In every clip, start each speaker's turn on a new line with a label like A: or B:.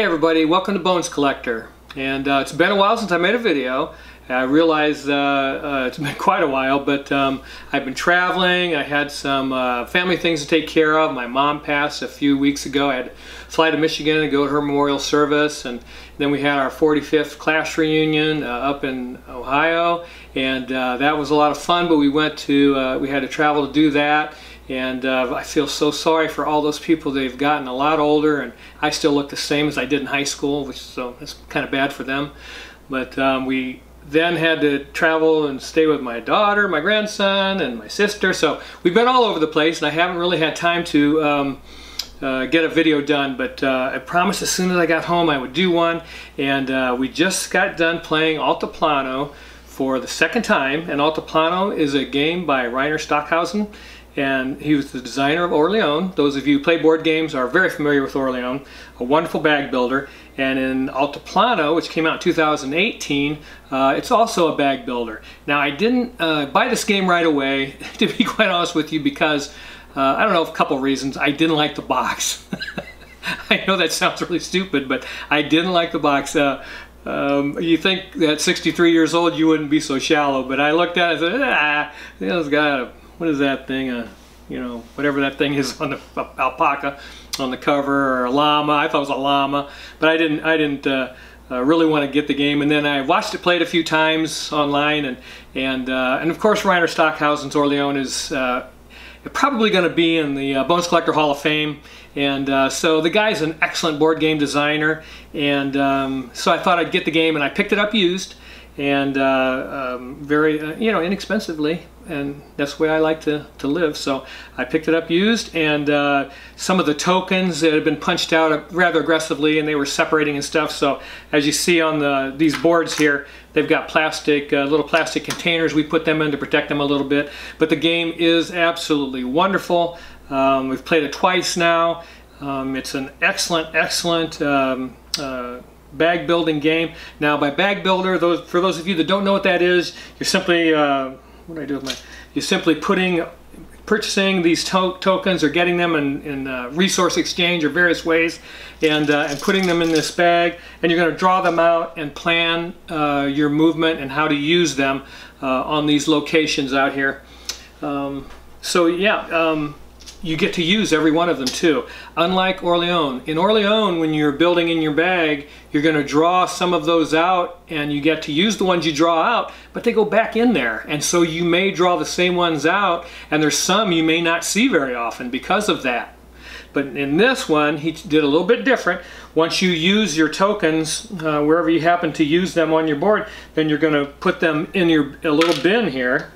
A: Hey everybody, welcome to Bones Collector. And uh, it's been a while since I made a video. I realize uh, uh, it's been quite a while, but um, I've been traveling. I had some uh, family things to take care of. My mom passed a few weeks ago. I had to fly to Michigan to go to her memorial service. And then we had our 45th class reunion uh, up in Ohio. And uh, that was a lot of fun, but we went to, we had to travel to do that and uh, I feel so sorry for all those people. They've gotten a lot older, and I still look the same as I did in high school, which so that's kind of bad for them. But um, we then had to travel and stay with my daughter, my grandson, and my sister. So we've been all over the place, and I haven't really had time to um, uh, get a video done. But uh, I promised as soon as I got home I would do one. And uh, we just got done playing Altiplano for the second time. And Altiplano is a game by Reiner Stockhausen and he was the designer of Orleans. Those of you who play board games are very familiar with Orleans, a wonderful bag builder. And in Altiplano, which came out in 2018, uh, it's also a bag builder. Now I didn't uh, buy this game right away, to be quite honest with you, because uh, I don't know, a couple reasons. I didn't like the box. I know that sounds really stupid, but I didn't like the box. Uh, um, you think that 63 years old you wouldn't be so shallow, but I looked at it and said, ah, this got a what is that thing? Uh, you know, whatever that thing is on the alpaca on the cover or a llama. I thought it was a llama, but I didn't. I didn't uh, uh, really want to get the game. And then I watched it played a few times online, and and uh, and of course Reiner Stockhausen's Orleans is uh, probably going to be in the uh, Bones Collector Hall of Fame. And uh, so the guy's an excellent board game designer, and um, so I thought I'd get the game, and I picked it up used and uh, um, very, uh, you know, inexpensively. And that's the way I like to, to live. So I picked it up used, and uh, some of the tokens that had been punched out rather aggressively, and they were separating and stuff. So as you see on the these boards here, they've got plastic, uh, little plastic containers. We put them in to protect them a little bit. But the game is absolutely wonderful. Um, we've played it twice now. Um, it's an excellent, excellent um, uh, bag building game. Now by bag builder, those for those of you that don't know what that is, you're simply, uh, what do I do with my, you're simply putting, purchasing these to tokens or getting them in, in uh, resource exchange or various ways and, uh, and putting them in this bag and you're going to draw them out and plan uh, your movement and how to use them uh, on these locations out here. Um, so yeah, um, you get to use every one of them too. Unlike Orleans. In Orleans, when you're building in your bag, you're going to draw some of those out and you get to use the ones you draw out, but they go back in there. And so you may draw the same ones out and there's some you may not see very often because of that. But in this one, he did a little bit different. Once you use your tokens, uh, wherever you happen to use them on your board, then you're going to put them in your a little bin here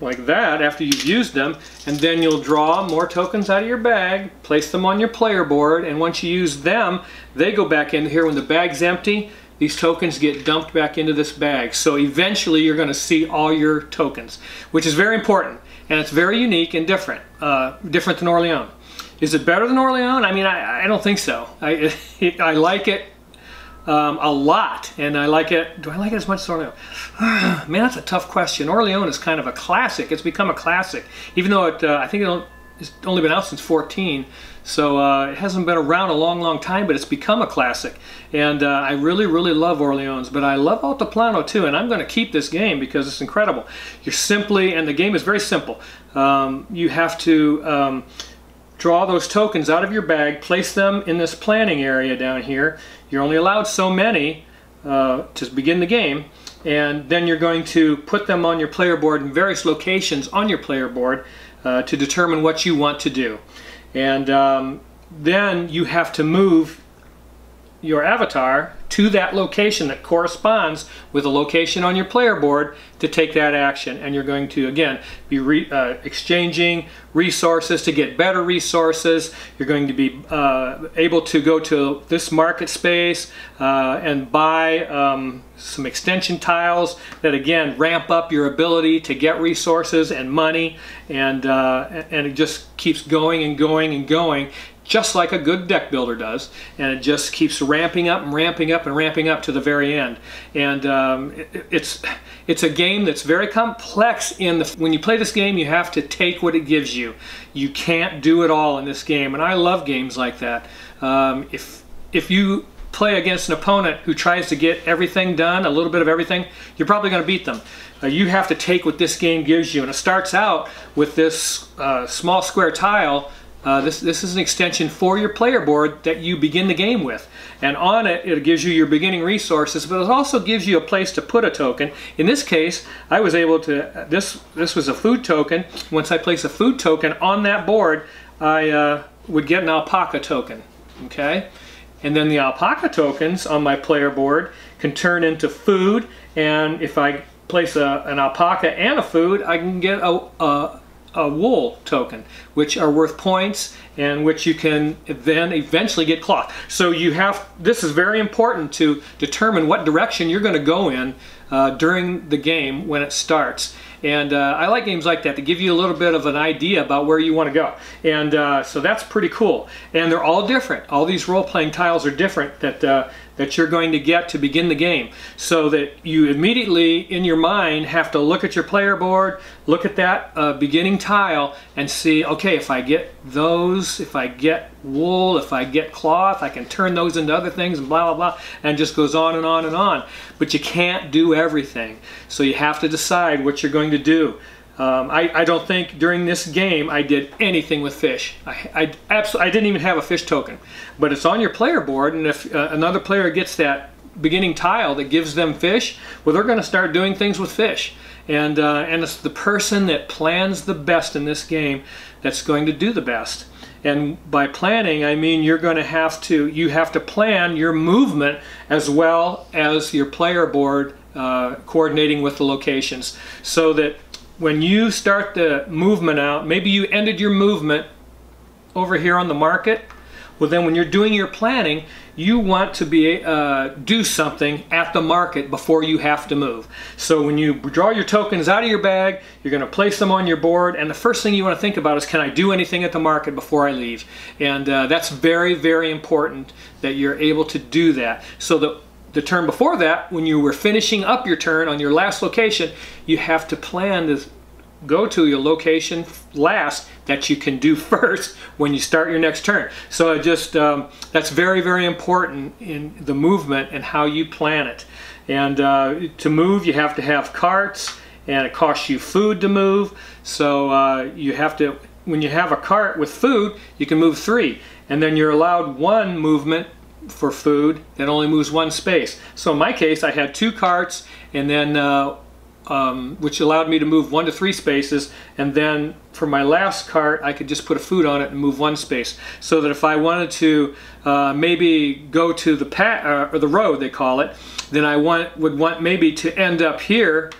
A: like that after you've used them and then you'll draw more tokens out of your bag place them on your player board and once you use them they go back in here. When the bag's empty these tokens get dumped back into this bag. So eventually you're going to see all your tokens which is very important and it's very unique and different uh, different than Orleans. Is it better than Orleans? I mean I, I don't think so. I, I like it um, a lot, and I like it. Do I like it as much as Orleans? Man, that's a tough question. Orleans is kind of a classic. It's become a classic, even though it. Uh, I think it's only been out since 14, so uh, it hasn't been around a long, long time, but it's become a classic. And uh, I really, really love Orleans, but I love Altiplano too, and I'm going to keep this game because it's incredible. You're simply, and the game is very simple. Um, you have to. Um, draw those tokens out of your bag, place them in this planning area down here. You're only allowed so many uh, to begin the game, and then you're going to put them on your player board in various locations on your player board uh, to determine what you want to do. And um, then you have to move your avatar to that location that corresponds with a location on your player board to take that action. And you're going to again be re, uh, exchanging resources to get better resources. You're going to be uh, able to go to this market space uh, and buy um, some extension tiles that again ramp up your ability to get resources and money. And uh, and it just keeps going and going and going just like a good deck builder does, and it just keeps ramping up and ramping up and ramping up to the very end. And um, it, it's it's a game that's very complex. In the when you play this game, you have to take what it gives you. You can't do it all in this game, and I love games like that. Um, if if you play against an opponent who tries to get everything done, a little bit of everything, you're probably going to beat them. Uh, you have to take what this game gives you, and it starts out with this uh, small square tile uh, this, this is an extension for your player board that you begin the game with. And on it, it gives you your beginning resources, but it also gives you a place to put a token. In this case, I was able to, this, this was a food token. Once I place a food token on that board, I uh, would get an alpaca token, okay? And then the alpaca tokens on my player board can turn into food, and if I place a, an alpaca and a food, I can get a, a a wool token, which are worth points and which you can then eventually get cloth. So you have, this is very important to determine what direction you're going to go in uh, during the game when it starts. And uh, I like games like that to give you a little bit of an idea about where you want to go. And uh, so that's pretty cool. And they're all different. All these role-playing tiles are different that uh, that you're going to get to begin the game. So that you immediately in your mind have to look at your player board look at that uh, beginning tile and see okay if I get those if I get wool if I get cloth I can turn those into other things and blah blah blah and just goes on and on and on. But you can't do everything. So you have to decide what you're going to do um, I, I, don't think during this game I did anything with fish. I, I, I didn't even have a fish token. But it's on your player board, and if uh, another player gets that beginning tile that gives them fish, well, they're going to start doing things with fish. And, uh, and it's the person that plans the best in this game that's going to do the best. And by planning, I mean you're going to have to, you have to plan your movement as well as your player board uh, coordinating with the locations so that when you start the movement out, maybe you ended your movement over here on the market. Well, then when you're doing your planning, you want to be uh, do something at the market before you have to move. So when you draw your tokens out of your bag, you're going to place them on your board, and the first thing you want to think about is, can I do anything at the market before I leave? And uh, that's very, very important that you're able to do that. So the the turn before that, when you were finishing up your turn on your last location, you have to plan to go to your location last that you can do first when you start your next turn. So I just um, that's very, very important in the movement and how you plan it. And uh, to move, you have to have carts, and it costs you food to move. So uh, you have to, when you have a cart with food, you can move three. And then you're allowed one movement for food that only moves one space. So in my case, I had two carts and then uh, um, which allowed me to move one to three spaces and then for my last cart I could just put a food on it and move one space so that if I wanted to uh, maybe go to the pat uh, or the road they call it then I want would want maybe to end up here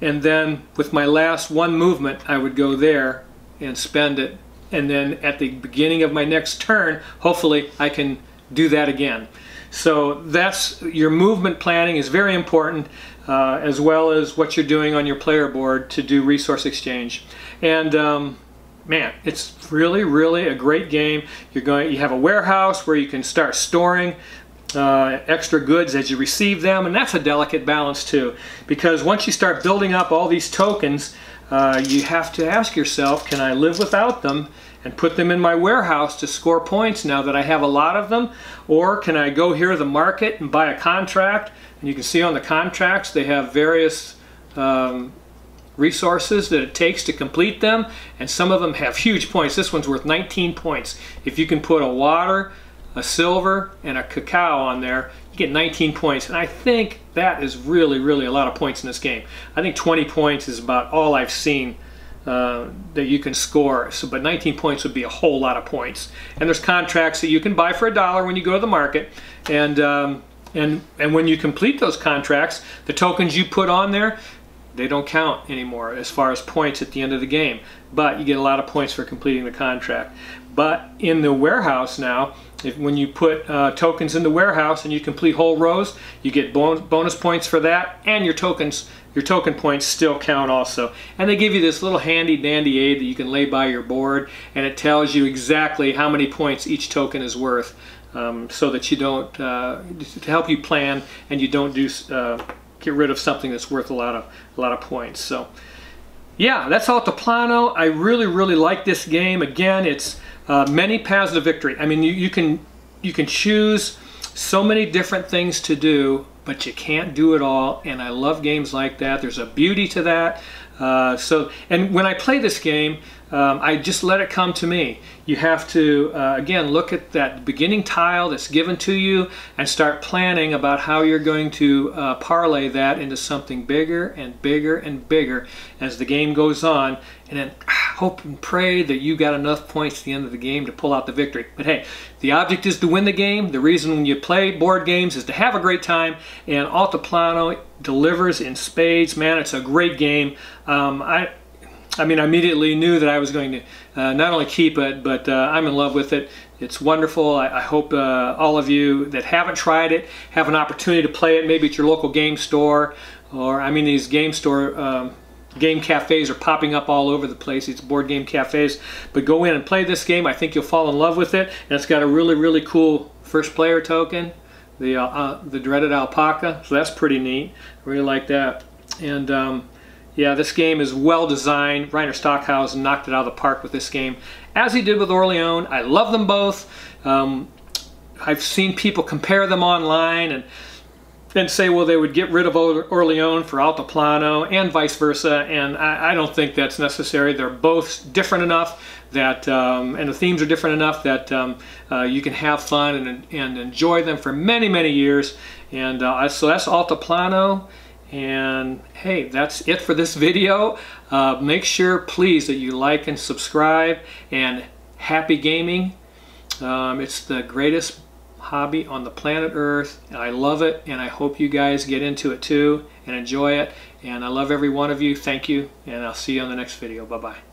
A: and then with my last one movement I would go there and spend it and then at the beginning of my next turn hopefully I can do that again. So that's your movement planning is very important uh, as well as what you're doing on your player board to do resource exchange. And um, man, it's really, really a great game. You're going, you have a warehouse where you can start storing uh, extra goods as you receive them, and that's a delicate balance too. Because once you start building up all these tokens, uh, you have to ask yourself, can I live without them? and put them in my warehouse to score points now that I have a lot of them? Or can I go here to the market and buy a contract? And you can see on the contracts they have various um, resources that it takes to complete them and some of them have huge points. This one's worth 19 points. If you can put a water, a silver, and a cacao on there, you get 19 points. And I think that is really, really a lot of points in this game. I think 20 points is about all I've seen uh, that you can score. So, but 19 points would be a whole lot of points. And there's contracts that you can buy for a dollar when you go to the market. And um, and and when you complete those contracts, the tokens you put on there, they don't count anymore as far as points at the end of the game. But you get a lot of points for completing the contract. But in the warehouse now, if, when you put uh, tokens in the warehouse and you complete whole rows, you get bon bonus points for that, and your tokens, your token points still count also. And they give you this little handy dandy aid that you can lay by your board, and it tells you exactly how many points each token is worth, um, so that you don't uh, to help you plan and you don't do uh, get rid of something that's worth a lot of a lot of points. So. Yeah, that's Altiplano. I really, really like this game. Again, it's uh, many paths to victory. I mean, you, you can you can choose so many different things to do, but you can't do it all. And I love games like that. There's a beauty to that. Uh, so, and when I play this game, um, I just let it come to me. You have to, uh, again, look at that beginning tile that's given to you and start planning about how you're going to uh, parlay that into something bigger and bigger and bigger as the game goes on. And then hope and pray that you got enough points at the end of the game to pull out the victory. But hey, the object is to win the game. The reason when you play board games is to have a great time. And Altiplano delivers in spades. Man, it's a great game. Um, I, I mean, I immediately knew that I was going to uh, not only keep it, but uh, I'm in love with it. It's wonderful. I, I hope uh, all of you that haven't tried it have an opportunity to play it, maybe at your local game store, or I mean, these game store um, game cafes are popping up all over the place. It's board game cafes. But go in and play this game. I think you'll fall in love with it. And it's got a really, really cool first player token, the uh, uh, the dreaded alpaca. So that's pretty neat. I really like that. And um, yeah, this game is well designed. Reiner Stockhausen knocked it out of the park with this game, as he did with Orleans. I love them both. Um, I've seen people compare them online and then say, well, they would get rid of Orleans for Altiplano and vice versa, and I, I, don't think that's necessary. They're both different enough that, um, and the themes are different enough that um, uh, you can have fun and, and enjoy them for many, many years. And uh, so that's Altiplano. And hey, that's it for this video. Uh, make sure, please, that you like and subscribe. And happy gaming. Um, it's the greatest hobby on the planet Earth. And I love it, and I hope you guys get into it too and enjoy it. And I love every one of you. Thank you, and I'll see you on the next video. Bye-bye.